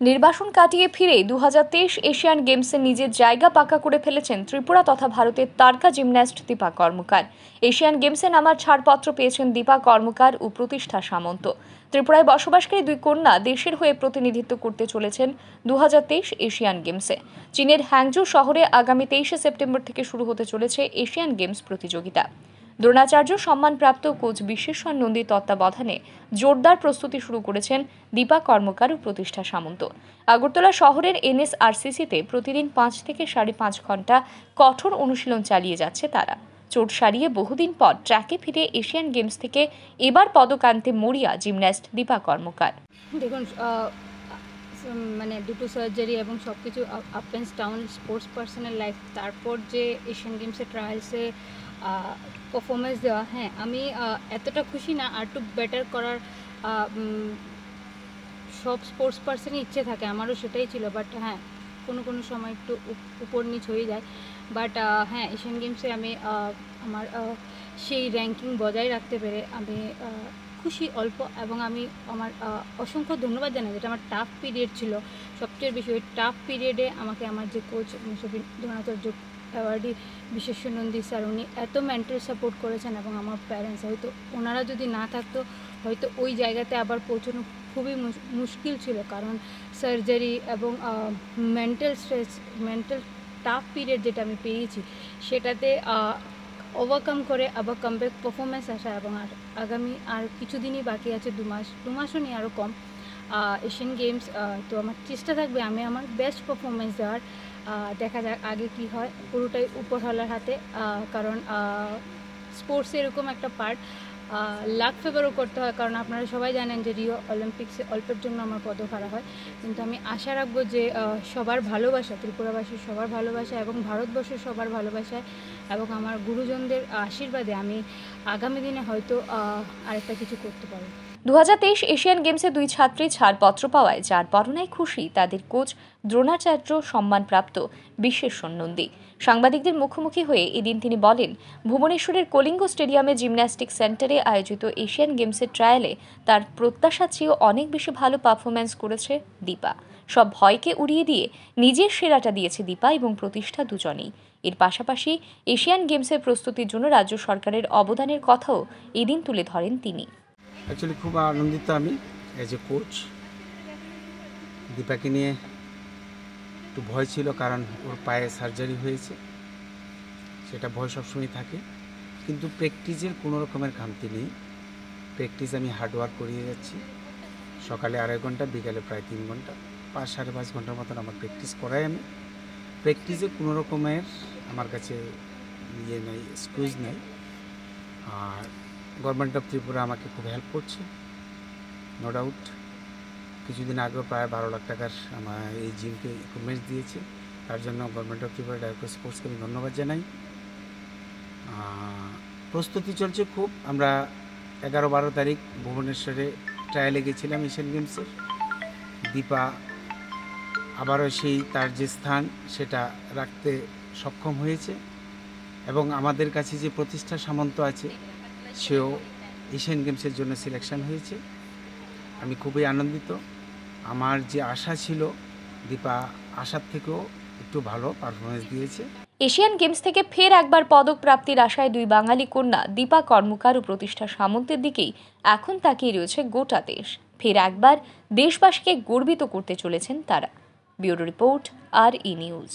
নির্বাসন কাটিয়ে ফিরে দু হাজার তেইশ এশিয়ান গেমসে নিজের জায়গা পাকা করে ফেলেছেন ত্রিপুরা তথা ভারতের তারকা জিমন্যাস্ট দীপা কর্মকার। এশিয়ান গেমসে নামার ছাড়পত্র পেয়েছেন দীপা কর্মকার ও প্রতিষ্ঠা সামন্ত। ত্রিপুরায় বসবাসকারী দুই কন্যা দেশের হয়ে প্রতিনিধিত্ব করতে চলেছেন দু হাজার তেইশ এশিয়ান গেমসে। চীনের হ্যাংজু শহরে আগামী তেইশে সেপ্টেম্বর থেকে শুরু হতে চলেছে এশিয়ান গেমস প্রতিযোগিতা। দ্রোণাচার্য সম্মানপ্রাপ্ত কোচ বিশ্বেশ্বর নন্দীর তত্ত্বাবধানে জোরদার প্রস্তুতি শুরু করেছেন দীপা কর্মকার ও প্রতিষ্ঠা সামন্ত। আগরতলা শহরের এনএসআরসিসিতে প্রতিদিন পাঁচ থেকে সাড়ে পাঁচ ঘণ্টা কঠোর অনুশীলন চালিয়ে যাচ্ছে তারা। চোট সারিয়ে বহুদিন পর ট্র্যাকে ফিরে এশিয়ান গেমস থেকে এবার পদক আনতে মরিয়া জিমন্যাস্ট দীপা কর্মকার। দেখুন মানে দুটো সার্জারি এবং সব কিছু আপ অ্যান্ড ডাউন স্পোর্টস পার্সনের লাইফ তারপর যে এশিয়ান গেমসে ট্রায়ালসে পারফরমেন্স দেওয়া হ্যাঁ আমি এতটা খুশি না, আর টু বেটার করার সব স্পোর্টস পার্সনই ইচ্ছে থাকে, আমারও সেটাই ছিল বাট হ্যাঁ কোনো কোনো সময় একটু উপর নিচ হয়ে যায়। বাট হ্যাঁ এশিয়ান গেমসে আমি আমার সেই র্যাঙ্কিং বজায় রাখতে পেরে আমি খুশি, অল্প এবং আমি আমার অসংখ্য ধন্যবাদ জানাই। যেটা আমার টাফ পিরিয়ড ছিল। সবচেয়ে বেশি ওই টাফ পিরিয়ডে আমাকে আমার যে কোচ দ্রোণাচার্য অ্যাওয়ার্ডি বিশেষ নন্দী স্যার উনি এত মেন্টাল সাপোর্ট করেছেন এবং আমার প্যারেন্টস হয়তো ওনারা যদি না থাকতো, হয়তো ওই জায়গাতে আবার পৌঁছানো খুবই মুশ- মুশকিল ছিল। কারণ সার্জারি এবং mental stress mental tough period যেটা আমি পেয়েছি, সেটাতে ওভারকাম করে আবার কামব্যাক পারফরমেন্স আসা এবং আর আগামী আর কিছুদিনই বাকি আছে দু মাস। দু মাসও নিয়ে আরও কম। এশিয়ান গেমস তো আমার চেষ্টা থাকবে আমি আমার বেস্ট পারফরমেন্স দেওয়ার। দেখা যাক আগে কি হয়। পুরোটাই উপরওয়ালার হাতে কারণ স্পোর্টস এরকম একটা পার্ট লাক ফেভারও করতে হয়, কারণ আপনারা সবাই জানেন যে রিও অলিম্পিক্সে অল্পের জন্য আমার পদক হারা হয়। কিন্তু আমি আশা রাখব যে সবার ভালোবাসা, ত্রিপুরাবাসীর সবার ভালোবাসা এবং ভারতবর্ষের সবার ভালোবাসায় এবং আমার গুরুজনদের আশীর্বাদে আমি আগামী দিনে হয়তো আরেকটা কিছু করতে পারব। দু হাজার তেইশ এশিয়ান গেমসে দুই ছাত্রী ছাড়পত্র পাওয়ায় যার বর্ণনায় খুশি তাদের কোচ দ্রোণাচার্য সম্মানপ্রাপ্ত বিশ্বেশ্বর নন্দী। সাংবাদিকদের মুখোমুখি হয়ে এদিন তিনি বলেন, ভুবনেশ্বরের কলিঙ্গ স্টেডিয়ামে জিমন্যাস্টিক সেন্টারে আয়োজিত এশিয়ান গেমসের ট্রায়ালে তার প্রত্যাশা চেয়েও অনেক বেশি ভালো পারফরম্যান্স করেছে দীপা। সব ভয়কে উড়িয়ে দিয়ে নিজের সেরাটা দিয়েছে দীপা এবং প্রতিষ্ঠা দুজনেই। এর পাশাপাশি এশিয়ান গেমসের প্রস্তুতির জন্য রাজ্য সরকারের অবদানের কথাও এদিন তুলে ধরেন তিনি। অ্যাকচুয়ালি খুব আনন্দিত আমি অ্যাজ এ কোচ দীপাকে নিয়ে একটু ভয় ছিল কারণ ওর পায়ে সার্জারি হয়েছে। সেটা ভয় সবসময় থাকে। কিন্তু প্র্যাকটিসের কোনো রকমের খামতি নেই। প্র্যাকটিস আমি হার্ডওয়ার্ক করিয়ে যাচ্ছি। সকালে আড়াই ঘণ্টা, বিকালে প্রায় তিন ঘণ্টা। পাঁচ, সাড়ে পাঁচ ঘণ্টার মতন আমার প্র্যাকটিস করাই আমি। প্র্যাকটিসে কোনো রকমের আমার কাছে ইয়ে নেই এক্সকিউজ নেই। আর গভর্নমেন্ট অফ ত্রিপুরা আমাকে খুব হেল্প করছে নো ডাউট কিছুদিন আগেও প্রায় বারো লাখ টাকার আমার এই জিমকে ইকুইপমেন্টস দিয়েছে, তার জন্য গভর্নমেন্ট অফ ত্রিপুরা ডাইরেক্টর স্পোর্টসকে আমি ধন্যবাদ জানাই। প্রস্তুতি চলছে খুব, আমরা এগারো বারো তারিখ ভুবনেশ্বরে ট্রায়ালে গেছিলাম এশিয়ান গেমসের দীপা আবারও সেই তার যে স্থান, সেটা রাখতে সক্ষম হয়েছে। এবং আমাদের কাছে যে প্রতিষ্ঠা সামন্ত আছে সেও এশিয়ান গেমসের জন্য সিলেকশন হয়েছে। আমি খুবই আনন্দিত। আমার যে আশা ছিল, দীপা আশার থেকেও একটু ভালো পারফরমেন্স দিয়েছে। এশিয়ান গেমস থেকে ফের একবার পদক প্রাপ্তির আশায় দুই বাঙালি কন্যা দীপা কর্মকার ও প্রতিষ্ঠা সামন্তের দিকেই এখন তাকিয়ে রয়েছে গোটা দেশ। ফের একবার দেশবাসীকে গর্বিত করতে চলেছেন তারা। ব্যুরো রিপোর্ট, আর ই নিউজ।